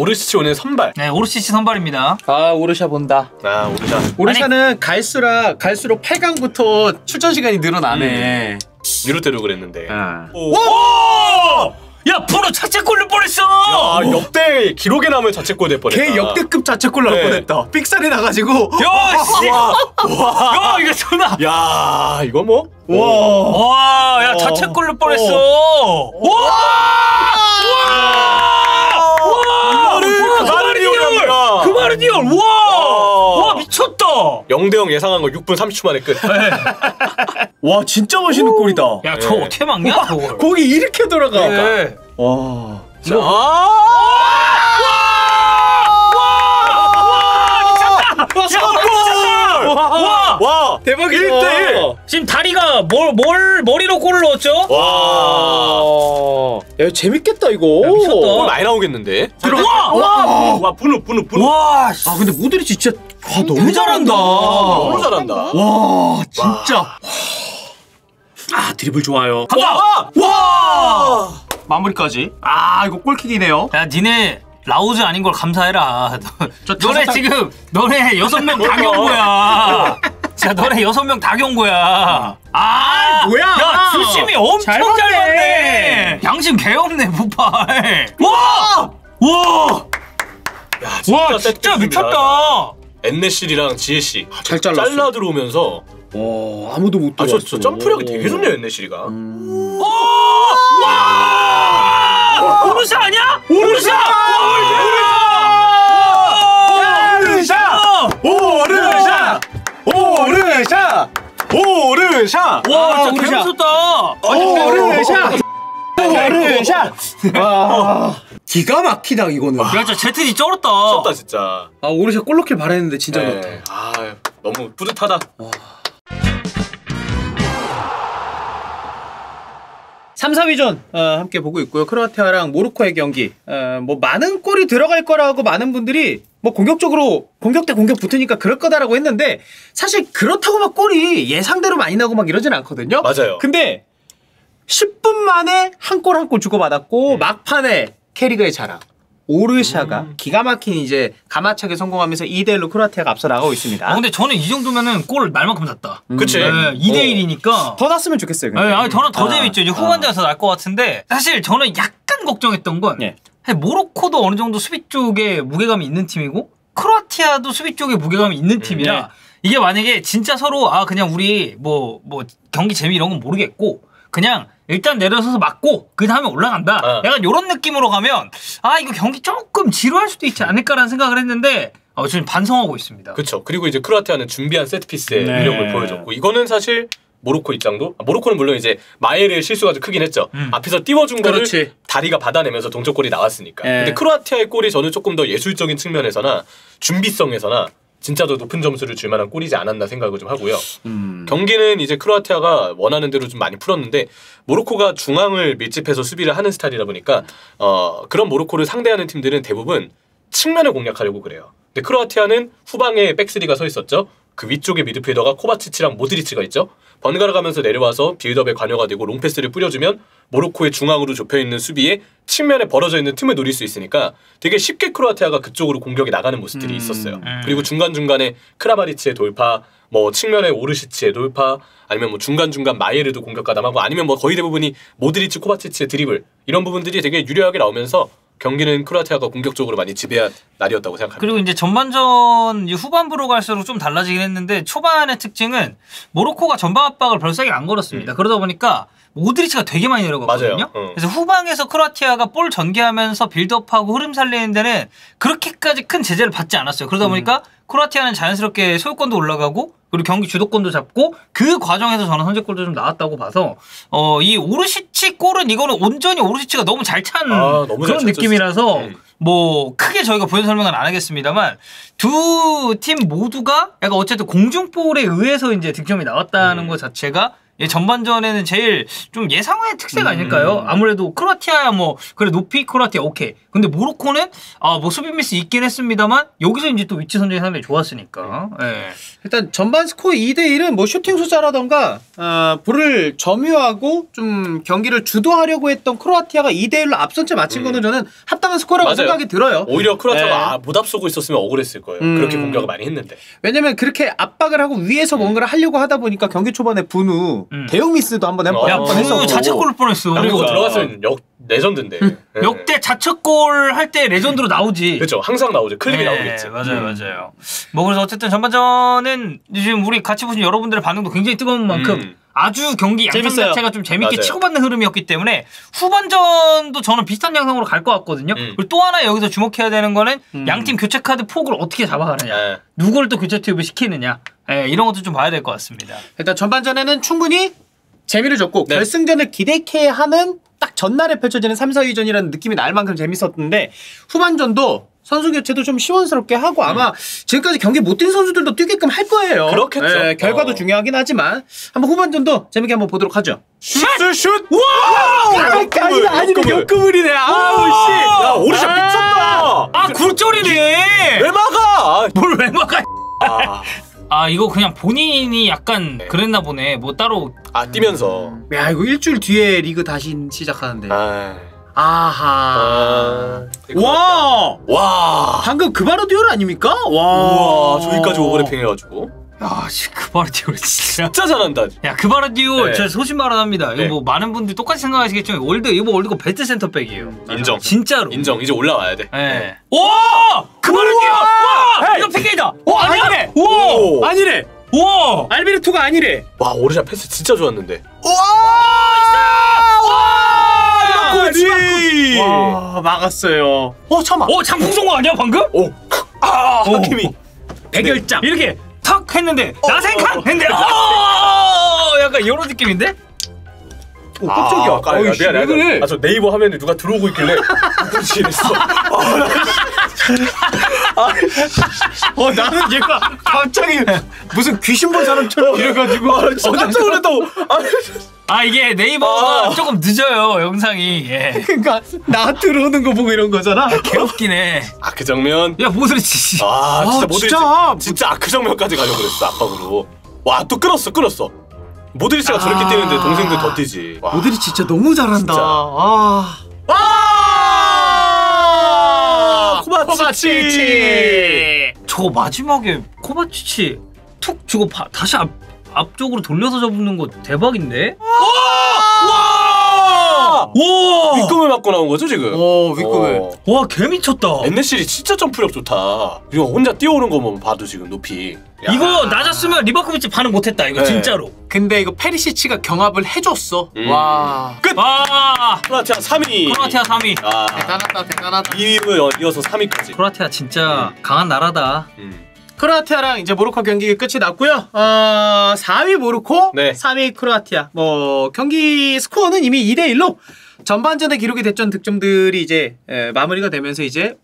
오르시치 오늘 선발. 네, 오르시치 선발입니다. 아 오르샤 본다. 아 오르샤. 오르샤는 갈수록 갈수록 8강부터 출전 시간이 늘어나네. 미루테로 그랬는데. 아. 오! 야, 프로 자책골 넣을 뻔했어! 아 역대 기록에 남을 자책골 될 뻔했다. 걔 역대급 자책골 나올 네. 뻔했다. 삑살이 나가지고. 야, 씨! 와, 와, 야, 이거 전화! 야 이거 뭐? 와. 와, 야, 어. 자책골 넣을 뻔했어! 와! 와! 그마르, 그마르디올입니다. 그마르디올! 와! 와, 미쳤다! 0대 0 예상한 거 6분 30초 만에 끝. 와 진짜 멋있는 골이다. 야, 저거 네. 어떻게 막냐, 저걸? 공이 이렇게 돌아가. 네. 와. 자, 아! 와! 와! 대박이다. 1대1! 지금 다리가 뭘, 뭘, 머리로 골을 넣었죠? 와! 와. 야 재밌겠다 이거. 야, 미쳤다. 골 많이 나오겠는데? 들어와! 와! 와, 분우, 분우, 분우. 와! 씨. 아 근데 모드리치 진짜 와, 너무 잘한다. 너무 잘한다. 와 진짜. 아 드리블 좋아요. 간다! 와! 와. 마무리까지. 아 이거 골킥이네요. 야, 니네 라우즈 아닌 걸 감사해라. 저 너네 지금 너네 여섯 명다 경고야. 자, 너네 여섯 명 다 경고야. 아, 뭐야? 야, 주심이 엄청 잘. 봤네. 양심 개 없네, 무팔. 와, 와, 야, 진짜, 와, 진짜. 미쳤다. 엔네실이랑 지혜씨. 잘 잘랐어. 잘라 들어오면서. 와 아무도 못 아, 들어왔어. 저, 저 점프력이 되게 좋네요, 엔네실이가. 와, 오르샤 아니야? 오 오르샤! 와, 진짜 개 오르샤. 미쳤다. 오르샤. 오르샤. 와. 기가 막히다 이거는. 야, 진짜 제트지 쩔었다. 쳤다, 진짜. 아 오르샤 골 넣길 바랬는데 진짜 네. 넣었다. 아, 너무 뿌듯하다. 3, 4위전 어, 함께 보고 있고요. 크로아티아랑 모로코의 경기. 어, 뭐 많은 골이 들어갈 거라고 많은 분들이 뭐 공격적으로 공격 대 공격 붙으니까 그럴 거다라고 했는데 사실 그렇다고 막 골이 예상대로 많이 나고 막 이러진 않거든요. 맞아요. 근데 10분 만에 한 골 한 골 주고받았고 음. 막판에 캐리그의 자랑. 오르샤가 기가 막힌 이제 가마차게 성공하면서 2대 1로 크로아티아가 앞서 나가고 있습니다. 아, 근데 저는 이 정도면은 골 날만큼 났다. 그치? 네, 2대 1이니까. 더 났으면 좋겠어요. 근데. 네, 아니 저는 더 아, 재밌죠. 이제 아. 후반전에서 날것 같은데 사실 저는 약간 걱정했던 건 예. 모로코도 어느 정도 수비 쪽에 무게감이 있는 팀이고 크로아티아도 수비 쪽에 무게감이 있는 팀이라 네. 이게 만약에 진짜 서로 아 그냥 우리 뭐뭐 경기 재미 이런 건 모르겠고 그냥 일단 내려서서 맞고 그 다음에 올라간다. 어. 약간 이런 느낌으로 가면 아 이거 경기 조금 지루할 수도 있지 않을까라는 생각을 했는데 어, 지금 반성하고 있습니다. 그쵸. 그리고 이제 크로아티아는 준비한 세트 피스의 네. 위력을 보여줬고, 이거는 사실 모로코 입장도, 아, 모로코는 물론 이제 마에르의 실수가 좀 크긴 했죠. 음. 앞에서 띄워준 거를 그렇지. 다리가 받아내면서 동쪽골이 나왔으니까. 네. 근데 크로아티아의 골이 저는 조금 더 예술적인 측면에서나 준비성에서나 진짜 더 높은 점수를 줄 만한 골이지 않았나 생각을 좀 하고요. 음. 경기는 이제 크로아티아가 원하는 대로 좀 많이 풀었는데 모로코가 중앙을 밀집해서 수비를 하는 스타일이다 보니까 어 그런 모로코를 상대하는 팀들은 대부분 측면을 공략하려고 그래요. 근데 크로아티아는 후방에 back three가 서 있었죠. 그 위쪽에 미드필더가 코바치치랑 모드리치가 있죠. 번갈아 가면서 내려와서 build-up에 관여가 되고 롱패스를 뿌려주면 모로코의 중앙으로 좁혀 있는 수비에 측면에 벌어져 있는 틈을 노릴 수 있으니까 되게 쉽게 크로아티아가 그쪽으로 공격이 나가는 모습들이 있었어요. 음. 그리고 중간 중간에 크라바리치의 돌파, 뭐 측면에 오르시치의 돌파, 아니면 뭐 중간 중간 마예르도 공격 가담하고 아니면 뭐 거의 대부분이 모드리치, 코바치치의 드리블 이런 부분들이 되게 유리하게 나오면서 경기는 크로아티아가 공격적으로 많이 지배한 날이었다고 생각합니다. 그리고 이제 전반전 후반부로 갈수록 좀 달라지긴 했는데 초반의 특징은 모로코가 전방 압박을 별로 세게 안 걸었습니다. 그러다 보니까 모드리치가 되게 많이 내려갔거든요. 음. 맞아요. 어. 그래서 후방에서 크로아티아가 볼 전개하면서 빌드업하고 흐름 살리는 데는 그렇게까지 큰 제재를 받지 않았어요. 그러다 음. 보니까 크로아티아는 자연스럽게 소유권도 올라가고 그리고 경기 주도권도 잡고 그 과정에서 저는 선제골도 좀 나왔다고 봐서 어 이 오르시치 골은 이거는 온전히 오르시치가 너무 잘찬 아, 잘 그런 찼죠, 느낌이라서. 음. 뭐 크게 저희가 부연 설명은 안 하겠습니다만 두 팀 모두가 약간 어쨌든 공중볼에 의해서 이제 득점이 나왔다는 음. 것 자체가 예, 전반전에는 제일 좀 예상외의 특색 아닐까요? 음. 아무래도 크로아티아야 뭐 그래 높이 크로아티아 오케이 근데 모로코는 아, 뭐 수비 미스 있긴 했습니다만 여기서 이제 또 위치 선정이 상당히 좋았으니까. 예. 일단 전반 스코어 2대 1은 뭐 슈팅 숫자라던가 어, 볼을 점유하고 좀 경기를 주도하려고 했던 크로아티아가 2대 1로 앞선 채 마친 거는 저는 합당한 스코어라고 맞아요. 생각이 들어요. 오히려 크로아티아가 네. 아, 못 앞서고 있었으면 억울했을 거예요. 음. 그렇게 공격을 많이 했는데. 왜냐면 그렇게 압박을 하고 위에서 뭔가를 하려고 하다 보니까 경기 초반에 부누 음. 대형 미스도 한번 어. 한번 야, 부누 했었고 자책골 뻔했어. 그리고 그러니까. 들어갔으면 역 legend인데. 예. 역대 자책골 할 때 legend로 나오지. 그렇죠. 항상 나오죠. 클립이 네, 나오겠지. 맞아요, 음. 맞아요. 뭐 그래서 어쨌든 전반전은 지금 우리 같이 보신 여러분들의 반응도 굉장히 뜨거운 만큼 음. 아주 경기 양상 재밌어요. 자체가 좀 재밌게 맞아요. 치고받는 흐름이었기 때문에 후반전도 저는 비슷한 양상으로 갈 것 같거든요. 음. 그리고 또 하나 여기서 주목해야 되는 거는 음. 양팀 교체 카드 폭을 어떻게 잡아가느냐, 예. 누구를 또 교체 투입을 시키느냐, 예, 이런 것도 좀 봐야 될 것 같습니다. 일단 전반전에는 충분히 재미를 줬고 네. 결승전을 기대케 하는 딱 전날에 펼쳐지는 3, 4위전이라는 느낌이 날 만큼 재밌었는데 후반전도 선수 교체도 좀 시원스럽게 하고 아마 지금까지 경기 못 뛴 선수들도 뛰게끔 할 거예요. 그렇겠죠. 예, 결과도 어. 중요하긴 하지만 한번 후반전도 재밌게 한번 보도록 하죠. 슛! 슛! 아니네 아니네 역금을이네 아우 씨. 야, 오리샤 미쳤다. 아, 굴절이네! 왜 막아? 뭘 왜 막아? 아, 아, 이거 그냥 본인이 약간 그랬나 보네. 뭐 따로. 아 뛰면서. 야 이거 일주일 뒤에 리그 다시 시작하는데. 아. 아하. 아. 와. 와. 방금 그바르디올 아닙니까? 와. 우와, 저기까지 오버래핑 해가지고. 야, 씨, 그바르디올 진짜. 진짜 잘한다. 야, 그바르디올 네. 제가 소신 발언합니다. 이거 네. 뭐 많은 분들이 똑같이 생각하시겠지만 월드 이번 월드컵 베스트 센터백이에요. 인정. 진짜로. 인정. 이제 올라와야 돼. 예. 와! 그바르디올! 와! 이거 PK다. 와? 아니래. 와! 오. 아니래. 와! 알베르토가 아니래. 와, 오리샤 패스 진짜 좋았는데. 리. 와 막았어요. 어, 잠깐만. 어, 장풍송어 아니야, 방금? 오. 아, 오. 하킴이. 백열장. 이렇게 탁 했는데 어. 나생칸 했는데 어! 약간 이런 느낌인데? 오 깜짝이야. 아, 아, 미안, 왜 미안. 그래? 아, 저 네이버 화면에 누가 들어오고 있길래 누구지 이랬어. 어 나는 얘가 갑자기 무슨 귀신 본 사람처럼 이래가지고. 아, 진짜 깜짝 놀랐다고. 아, 아 이게 네이버가 아. 조금 늦어요 영상이 예. 그러니까 나 들어오는 거 보고 이런 거잖아. 개웃기네 아, 그 장면. 야 모드리치 아, 진짜 아, 모드리치. 진짜. 진짜 아크 정면까지 가려고 그랬어, 압박으로. 와, 또 끊었어, 끊었어. 모드리치가 저렇게 아. 뛰는데 동생들 더 뛰지. 와. 모들이 진짜 너무 잘한다. 진짜. 아. 아! 코바치치. 저 마지막에 코바치치 툭 주고 바- 다시 앞, 앞쪽으로 돌려서 잡는 거 대박인데? 와! 와! 윗금을 맞고 나온 거죠, 지금? 어 윗금을. 어. 와 개미쳤다 엔네실이 진짜 점프력 좋다. 이거 혼자 뛰어오는 거만 봐도 지금 높이. 야. 이거 낮았으면 리바코비치 반응 못했다 이거 네. 진짜로 근데 이거 페리시치가 경합을 해줬어. 음. 와. 끝! 아 크로아티아 3위. 크로아티아 3위 아. 대단하다 대단하다. 2위를 이어서 3위까지. 크로아티아 진짜 강한 나라다 음. 크로아티아랑 이제 모로코 경기 끝이 났고요. 어, 4위 모로코, 네. 3위 크로아티아. 뭐 경기 스코어는 이미 2대 1로 전반전에 기록이 됐던 득점들이 이제 에, 마무리가 되면서 이제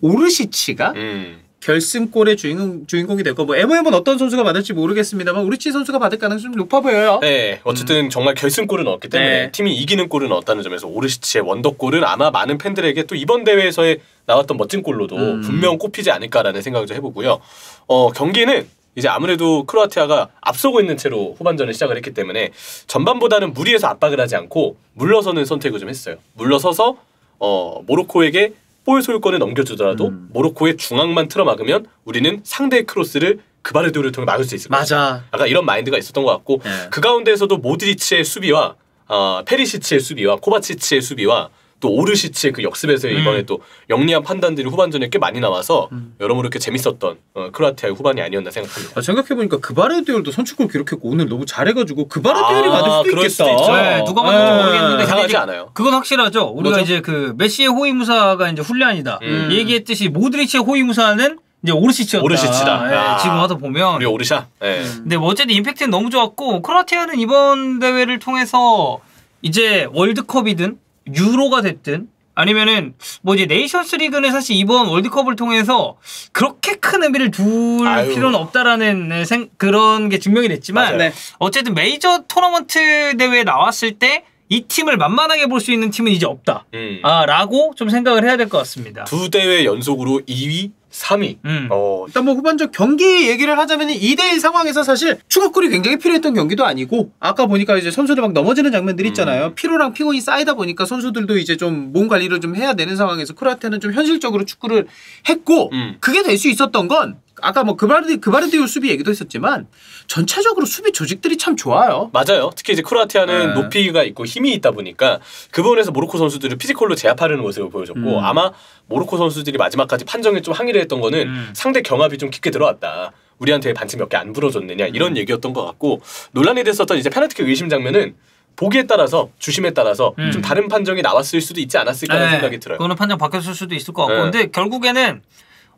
오르시치가 음. 결승골의 주인공, 주인공이 됐고 뭐 MOM은 어떤 선수가 받을지 모르겠습니다만 오르치 선수가 받을 가능성이 좀 높아 보여요. 네, 어쨌든 정말 결승골을 넣었기 때문에 네. 팀이 이기는 골을 넣었다는 점에서 오르시치의 원더골은 아마 많은 팬들에게 또 이번 대회에서의 나왔던 멋진 골로도 음. 분명 꼽히지 않을까라는 생각을 좀 해보고요. 어, 경기는 이제 아무래도 크로아티아가 앞서고 있는 채로 후반전을 시작을 했기 때문에 전반보다는 무리해서 압박을 하지 않고 물러서는 선택을 좀 했어요. 물러서서 어, 모로코에게 볼 소유권을 넘겨주더라도 음. 모로코의 중앙만 틀어막으면 우리는 상대의 크로스를 그바르디올을 통해 막을 수 있을 거예요. 맞아. 약간 이런 마인드가 있었던 것 같고 네. 그 가운데에서도 모드리치의 수비와 어, 페리시치의 수비와 코바치치의 수비와 또 오르시치의 그 역습에서의 음. 이번에 또 영리한 판단들이 후반전에 꽤 많이 나와서 음. 여러모로 이렇게 재밌었던 어, 크로아티아의 후반이 아니었나 생각합니다. 아, 생각해보니까 그바르디올도 선취골 기록했고 오늘 너무 잘해가지고 그바르디올이 아, 받을 수도 그럴 있겠다. 수도 있죠. 네, 누가 받을지 네. 모르겠는데 이상하지 않아요. 그건 확실하죠. 우리가 뭐죠? 이제 그 메시의 호위무사가 이제 훈련이다. 음. 얘기했듯이 모드리치의 호위무사는 이제 오르시치였다. 오르시치다. 예, 아. 지금 와서 보면. 우리 오르샤. 예. 음. 근데 뭐 어쨌든 임팩트는 너무 좋았고 크로아티아는 이번 대회를 통해서 이제 월드컵이든 유로가 됐든 아니면은 뭐 이제 네이션스 리그는 사실 이번 월드컵을 통해서 그렇게 큰 의미를 둘 아유. 필요는 없다라는 생, 그런 게 증명이 됐지만. 네. 어쨌든 메이저 토너먼트 대회에 나왔을 때 이 팀을 만만하게 볼 수 있는 팀은 이제 없다. 음. 아, 라고 좀 생각을 해야 될 것 같습니다. 두 대회 연속으로 2위, 3위. 음. 어, 일단 뭐 후반적 경기 얘기를 하자면 2대1 상황에서 사실 추가골이 굉장히 필요했던 경기도 아니고 아까 보니까 이제 선수들 막 넘어지는 장면들이 있잖아요. 피로랑 피곤이 쌓이다 보니까 선수들도 이제 좀 몸 관리를 좀 해야 되는 상황에서 크로아티아는 좀 현실적으로 축구를 했고 음. 그게 될 수 있었던 건 아까 뭐 그바르디 그바르디올 수비 얘기도 했었지만 전체적으로 수비 조직들이 참 좋아요. 맞아요. 특히 이제 크로아티아는 네. 높이가 있고 힘이 있다 보니까 그 부분에서 모로코 선수들을 physical로 제압하려는 모습을 보여줬고 음. 아마 모로코 선수들이 마지막까지 판정에 좀 항의를 했던 거는 음. 상대 경합이 좀 깊게 들어왔다. 우리한테 반칙 몇 개 안 불어줬느냐 이런 얘기였던 것 같고 논란이 됐었던 이제 페널티킥 의심 장면은 보기에 따라서 주심에 따라서 음. 좀 다른 판정이 나왔을 수도 있지 않았을까라는 네, 생각이 들어요. 그거는 판정 바뀌었을 수도 있을 것 같고. 네. 근데 결국에는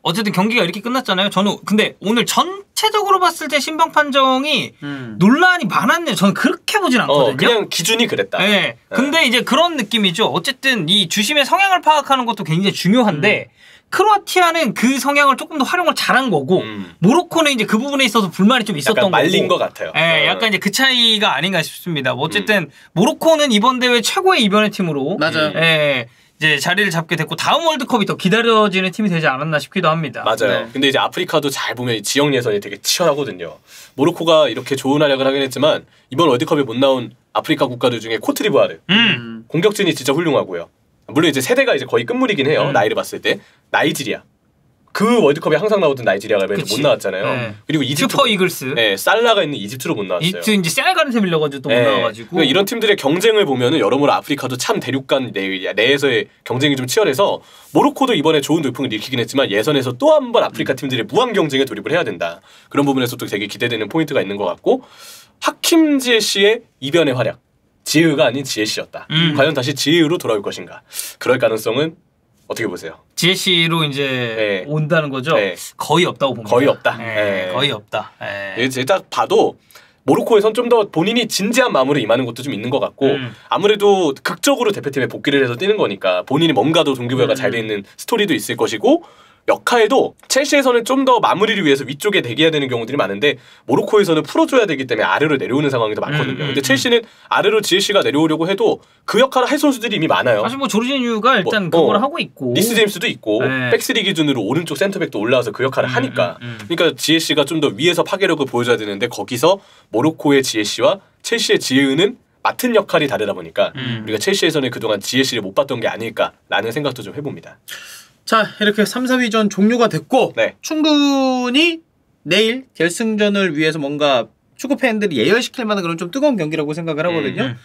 어쨌든 경기가 이렇게 끝났잖아요. 저는 근데 오늘 전체적으로 봤을 때 신방 판정이 논란이 많았네요. 저는 그렇게 보진 않거든요. 어, 그냥 기준이 그랬다. 네. 근데 이제 그런 느낌이죠. 어쨌든 이 주심의 성향을 파악하는 것도 굉장히 중요한데 크로아티아는 그 성향을 조금 더 활용을 잘한 거고 음. 모로코는 이제 그 부분에 있어서 불만이 좀 있었던 약간 말린 거고. 것 같아요. 예, 어. 약간 이제 그 차이가 아닌가 싶습니다. 뭐 어쨌든 모로코는 이번 대회 최고의 이변의 팀으로 맞아요. 예, 이제 자리를 잡게 됐고 다음 월드컵이 더 기다려지는 팀이 되지 않았나 싶기도 합니다. 맞아요. 네. 근데 이제 아프리카도 잘 보면 지역 예선이 되게 치열하거든요. 모로코가 이렇게 좋은 활약을 하긴 했지만 이번 월드컵에 못 나온 아프리카 국가들 중에 코트디부아르 음. 공격진이 진짜 훌륭하고요. 물론 이제 세대가 이제 거의 끝물이긴 해요. 음. 나이를 봤을 때 나이지리아 그 월드컵에 항상 나오던 나이지리아가 이번에. 못 나왔잖아요. 네. 그리고 이집트 슈퍼 이글스. 네, 살라가 있는 이집트도 못 나왔어요. 이트 이제 세네갈한테 밀려가지고 또 못 네. 나와가지고. 그러니까 이런 팀들의 경쟁을 보면은 여러모로 아프리카도 참 대륙간 내, 내에서의 경쟁이 좀 치열해서 모로코도 이번에 좋은 돌풍을 일으키긴 했지만 예선에서 또 한 번 아프리카 팀들의 무한 경쟁에 돌입을 해야 된다. 그런 부분에서도 되게 기대되는 포인트가 있는 것 같고 하킴 지에씨의 이변의 활약. 지혜가 아닌 지혜 씨였다. 음. 과연 다시 지혜로 돌아올 것인가? 그럴 가능성은 어떻게 보세요? GSC로 이제 네. 온다는 거죠. 네. 거의 없다고 봅니다. 거의 없다. 네, 네. 거의 없다. 네. 이제 딱 봐도 모로코에선 좀 더 본인이 진지한 마음으로 임하는 것도 좀 있는 것 같고 음. 아무래도 극적으로 대표팀에 복귀를 해서 뛰는 거니까 본인이 뭔가 더 동기부여가 음. 잘돼 있는 스토리도 있을 것이고 역할도 첼시에서는 좀 더 마무리를 위해서 위쪽에 대기해야 되는 경우들이 많은데 모로코에서는 풀어줘야 되기 때문에 아래로 내려오는 상황이 더 많거든요. 음, 음, 근데 음. 첼시는 아래로 지예시가 내려오려고 해도 그 역할을 할 선수들이 이미 많아요. 사실 뭐 조르지뉴가 일단 뭐, 그걸 어. 하고 있고. 리스 제임스도 있고 네. back three 기준으로 오른쪽 센터백도 올라와서 그 역할을 음, 하니까 음, 음. 그러니까 지예시가 좀 더 위에서 파괴력을 보여줘야 되는데 거기서 모로코의 지혜 씨와 첼시의 지혜은은 맡은 역할이 다르다 보니까 음. 우리가 첼시에서는 그동안 지혜 씨를 못 봤던 게 아닐까라는 생각도 좀 해봅니다. 자 이렇게 3, 4위전 종료가 됐고 네. 충분히 내일 결승전을 위해서 뭔가 축구 팬들이 예열시킬 만한 그런 좀 뜨거운 경기라고 생각을 하거든요. 음.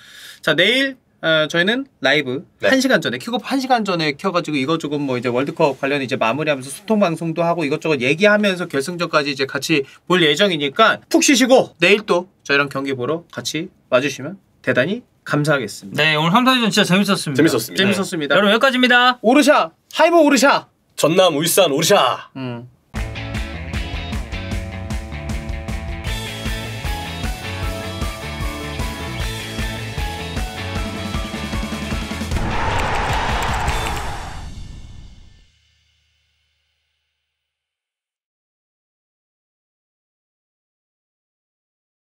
자 내일 어, 저희는 라이브 네. 한 1시간 전에 킥오프 1시간 전에 켜가지고 이것저것 뭐 이제 월드컵 관련 이제 마무리하면서 소통 방송도 하고 이것저것 얘기하면서 결승전까지 이제 같이 볼 예정이니까 푹 쉬시고 내일 또 저희랑 경기 보러 같이 와주시면 대단히 감사하겠습니다. 네, 오늘 3, 4위전 진짜 재밌었습니다. 재밌었습니다. 재밌었습니다. 여러분 여기까지입니다. 오르샤 하이모 오르샤. 전남 울산 오르샤 음.